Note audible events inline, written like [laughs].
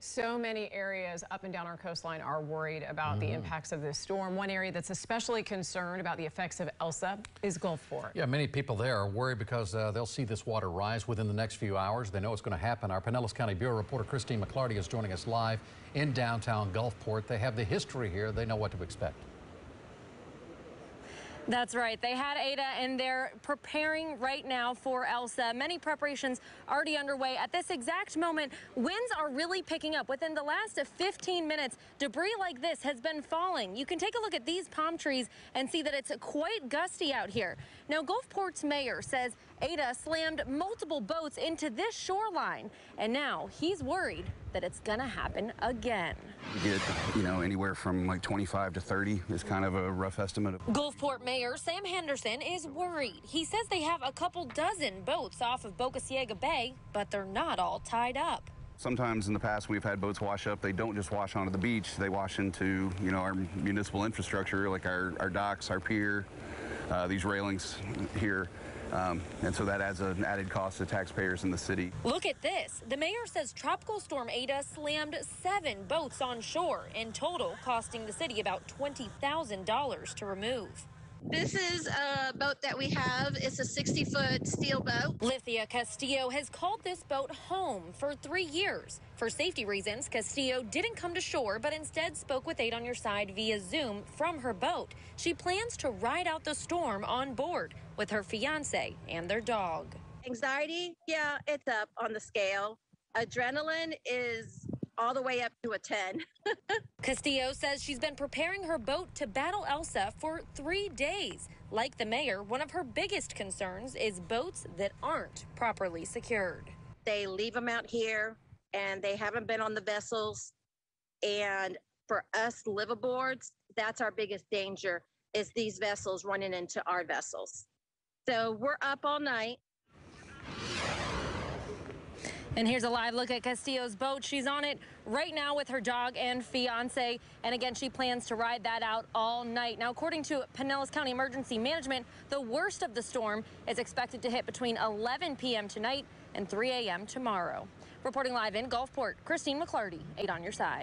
So many areas up and down our coastline are worried about mm. the impacts of this storm. One area that's especially concerned about the effects of Elsa is Gulfport. Yeah, many people there are worried because uh, they'll see this water rise within the next few hours. They know it's going to happen. Our Pinellas County Bureau reporter Christine McClarty is joining us live in downtown Gulfport. They have the history here. They know what to expect. That's right. They had Eta and they're preparing right now for Elsa. Many preparations already underway. At this exact moment, winds are really picking up. Within the last 15 minutes, debris like this has been falling. You can take a look at these palm trees and see that it's quite gusty out here. Now, Gulfport's mayor says Eta slammed multiple boats into this shoreline, and now he's worried that it's going to happen again. You get, you know, anywhere from like 25 to 30 is kind of a rough estimate. Gulfport Mayor Sam Henderson is worried. He says they have a couple dozen boats off of Boca Ciega Bay, but they're not all tied up. Sometimes in the past we've had boats wash up. They don't just wash onto the beach. They wash into, you know, our municipal infrastructure, like our, our docks, our pier, uh, these railings here. Um, and so that adds an added cost to taxpayers in the city. Look at this. The mayor says Tropical Storm Eta slammed seven boats on shore, in total costing the city about $20,000 to remove. This is a boat that we have. It's a 60 foot steel boat. Lithia Castillo has called this boat home for three years. For safety reasons, Castillo didn't come to shore, but instead spoke with Eight on Your Side via Zoom from her boat. She plans to ride out the storm on board with her fiance and their dog. Anxiety, yeah, it's up on the scale. Adrenaline is all the way up to a 10. [laughs] Castillo says she's been preparing her boat to battle Elsa for three days. Like the mayor, one of her biggest concerns is boats that aren't properly secured. They leave them out here and they haven't been on the vessels. And for us liveaboards, that's our biggest danger is these vessels running into our vessels. So we're up all night. And here's a live look at Castillo's boat. She's on it right now with her dog and fiance. And again, she plans to ride that out all night. Now, according to Pinellas County Emergency Management, the worst of the storm is expected to hit between 11 p.m. tonight and 3 a.m. tomorrow. Reporting live in Gulfport, Christine McClarty, 8 on your side.